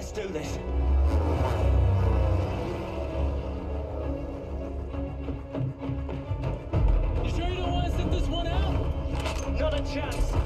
Let's do this. You sure you don't want to sit this one out? Not a chance.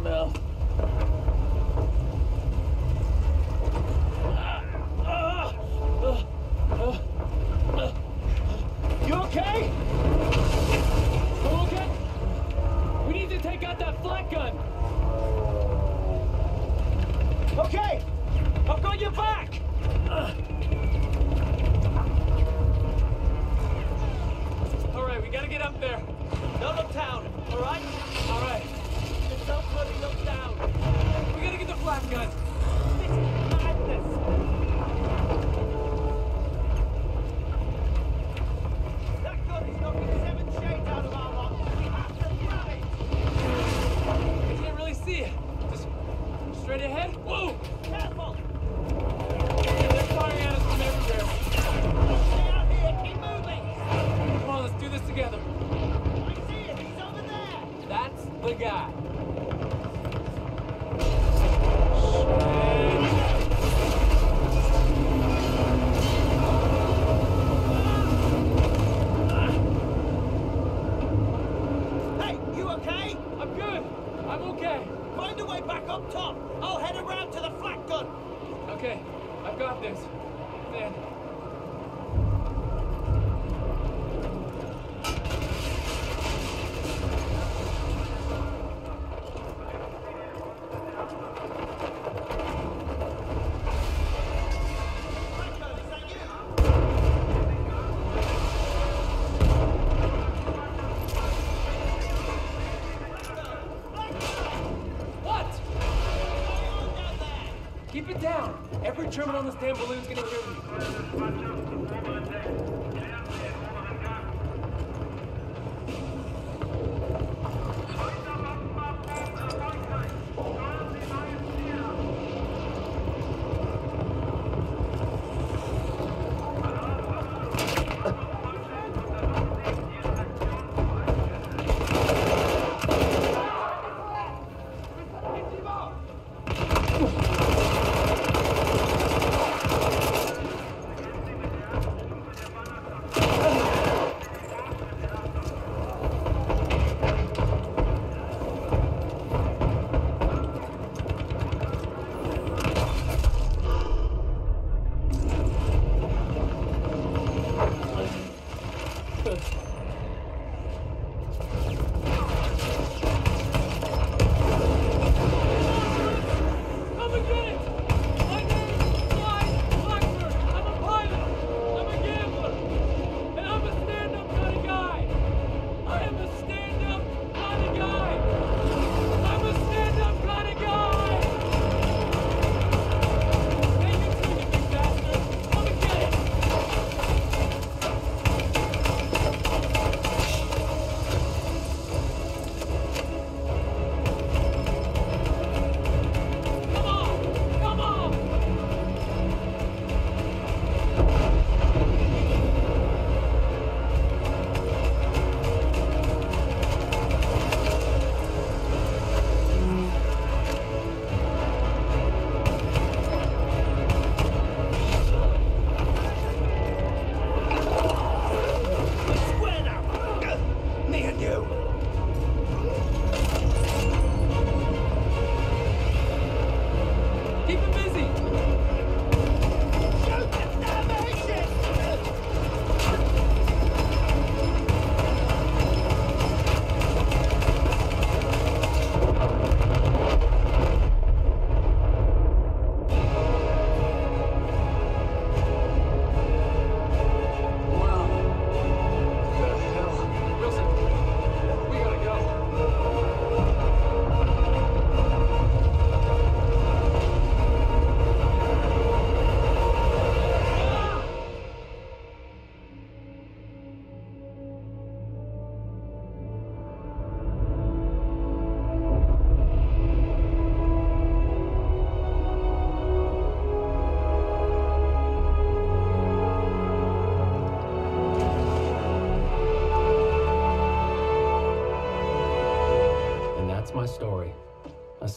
Mouth. You okay? You okay? We need to take out that flak gun. Okay, I've got your back. All right, we gotta get up there. All right? All right. Gotta I'm okay. Find a way back up top. I'll head around to the flak gun. Okay, I've got this. Man.